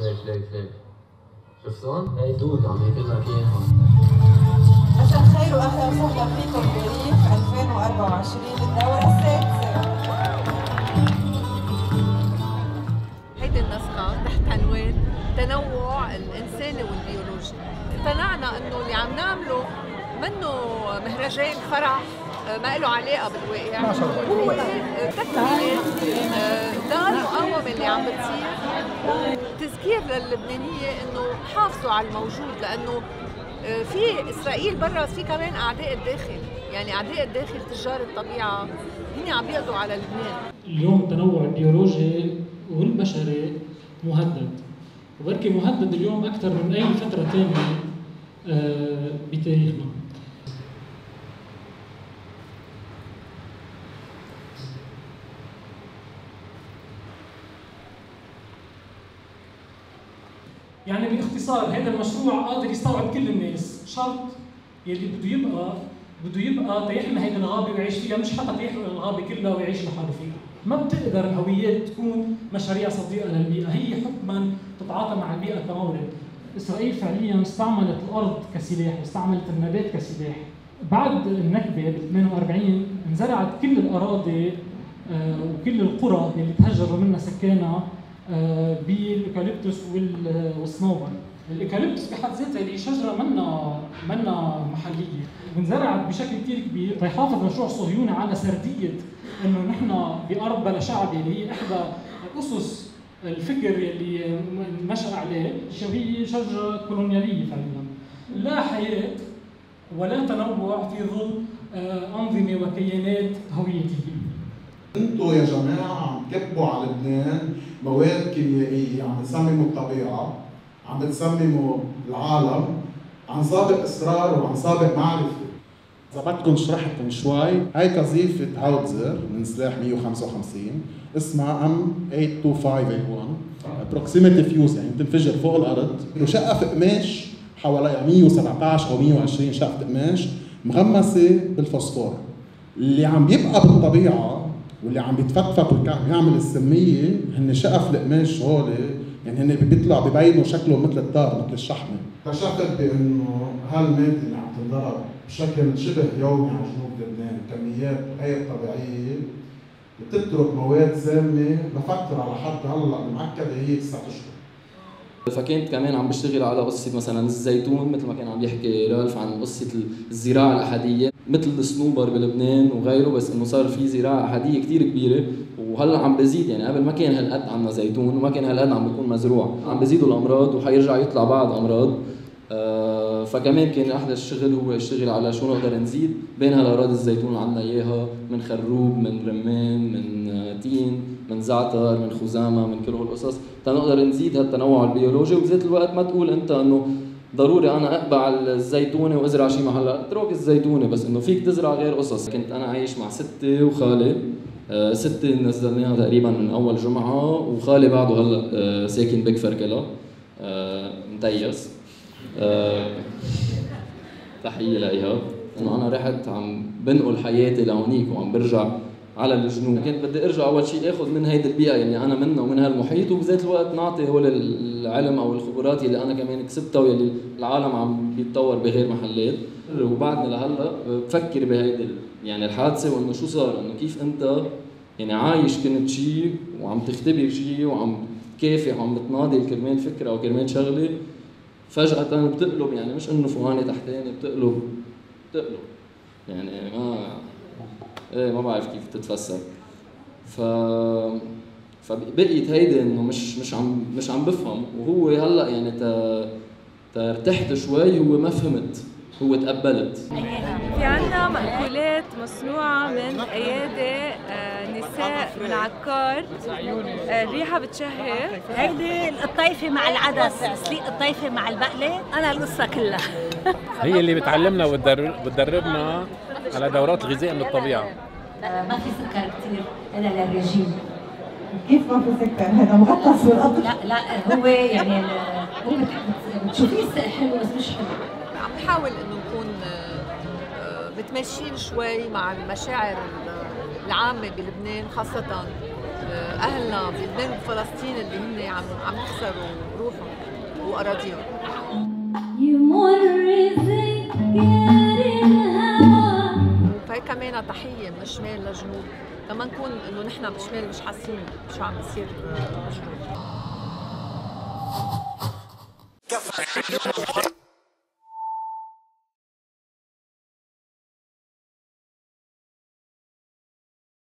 ليش ليش ليش؟ شفتون؟ هي دود عم ياكل لك إياها. مساء الخير واهلا وسهلا فيكم بريف 2024 الدورة السادسة هيدي النسخة تحت عنوان تنوع الإنساني والبيولوجي. اقتنعنا إنه اللي عم نعمله منه مهرجان فرح آه، ما له علاقة بالواقع. هو تكملة آه، دار المقاومة اللي عم بتصير. وتذكير للبنانية إنه حافظوا على الموجود لأنه آه، في إسرائيل برا في كمان أعداء الداخل. يعني أعداء الداخل تجار الطبيعة هن عم بيقضوا على لبنان. اليوم التنوع البيولوجي والبشري مهدد. وبركي مهدد اليوم أكثر من أي فترة ثانية آه، بتاريخنا. يعني باختصار هذا المشروع قادر يستوعب كل الناس. شرط يلي بده يبقى بده يبقى تيحمي هيدي الغابة ويعيش فيها مش حتى تيحمي الغابة كلها ويعيش لحاله فيها. ما بتقدر الهويات تكون مشاريع صديقة للبيئة. هي حكما تتعاطى مع البيئة كمورد إسرائيل فعليا استعملت الأرض كسلاح واستعملت النبات كسلاح. بعد النكبة بال 48 انزرعت كل الأراضي آه، وكل القرى اللي تهجروا منها سكانها آه، بالإيكاليبتوس وال- والصنوبر الإيكاليبتوس بحد ذاتها اللي شجرة منا منا محلية. وانزرعت بشكل كثير كبير. تيحافظ مشروع صهيوني على سردية إنه نحن بأرض بلا شعبي اللي هي إحدى أسس الفكر اللي نشأ عليه وهي شجرة كولونيالية فعليا لا حياة ولا تنوع في ظل آه، أنظمة وكيانات هويتية. أنتوا يا جماعة عم تكبوا على لبنان مواد كيميائية عم تسمموا الطبيعة عم بتسمموا العالم عن سابق إصرار وعن سابق معرفة. إذا بدكم شرحت من شوي هاي قذيفة howitzer من سلاح 155 اسمها M 82581 proximity fuse يعني بتنفجر فوق الأرض وشقه قماش حواليها 117 أو 120 شقه قماش مغمسة بالفوسفور. اللي عم بيبقى بالطبيعة واللي عم بيتفتفت ويعمل السمية هن شقف القماش هول يعني هن بيطلع ببينوا شكلهم مثل الدار مثل الشحمة. اكتشفت بأنه هالماده اللي عم تنضرب بشكل شبه يومي على جنوب لبنان كميات غير طبيعية بتترك مواد سامة لفترة على حد هلأ المعكده هي تسع أشهر. فكنت كمان عم بشتغل على قصة مثلا الزيتون مثل ما كان عم يحكي رالف عن قصة الزراعة الأحادية مثل الصنوبر بلبنان وغيره بس إنه صار في زراعة أحادية كتير كبيرة وهلأ عم بزيد يعني قبل ما كان هالقد عنا زيتون وما كان هالقد عم بيكون مزروع عم بزيدوا الأمراض وحيرجع يطلع بعض أمراض. آه، فكمان كان أحدى الشغل هو الشغل على شو نقدر نزيد. بين هالاراضي الزيتون اللي عندنا إياها من خروب من رمان من آه، تين من زعتر من خزامة من كل هالقصص. تنقدر نزيد هالتنوع البيولوجي. وبذات الوقت ما تقول أنت إنه ضروري أنا اقبع الزيتونة وأزرع شيء محلها اترك الزيتونة بس إنه فيك تزرع غير قصص. كنت أنا عايش مع ستي وخالي آه، ستي نزلناها تقريبا من أول جمعة. وخالي بعده هلأ آه، ساكن بكفركله آه، متيس. آه، تحية لإيها انه أنا رحت عم بنقل حياتي لهونيك وعم برجع على الجنوب كنت بدي أرجع أول شيء آخذ من هيدي البيئة اللي أنا منها ومن هالمحيط وبذات الوقت نعطي هول العلم أو الخبرات اللي أنا كمان كسبتها واللي العالم عم بيتطور بغير محلات. وبعدني لهلأ بفكر بهيدي يعني الحادثة وإنه شو صار؟ إنه كيف أنت يعني عايش كنت شيء وعم تختبر شيء وعم تكافح وعم بتناضل كرمال فكرة أو كرمال شغلة فجأة بتقلب يعني مش إنه فوقاني تحتاني بتقلب بتقلب. يعني ما إيه ما بعرف كيف تتفسر. ف فبقيت هيدي إنه مش مش عم مش عم بفهم. وهو هلأ يعني تا ارتحت شوي هو ما فهمت. هو تقبلت. في عنا مأكولات مصنوعة من أيادي آه، نساء من عكار آه، الريحة بتشهي. هيدي الطيفة مع العدس سليق الطيفة مع البقلة أنا القصة كلها. هي اللي بتعلمنا وتدرب بتدربنا على دورات الغذاء من الطبيعة. ما في سكر كثير هذا للرجيم. كيف ما في سكر؟ هذا مغطس بالقطر. لا لا هو يعني هو بت- بتشوفيه حلو بس مش حلو. عم نحاول إنه نكون آه، آه، متماشيين شوي مع المشاعر ال- العامة بلبنان خاصة أهلنا بلبنان وفلسطين اللي هن عم عم يخسروا روحهم وأراضيهم. يمر ذكر الهوى وفي كمان تحية من الشمال للجنوب لما نكون إنه نحن بالشمال مش حاسين شو عم بيصير بالجنوب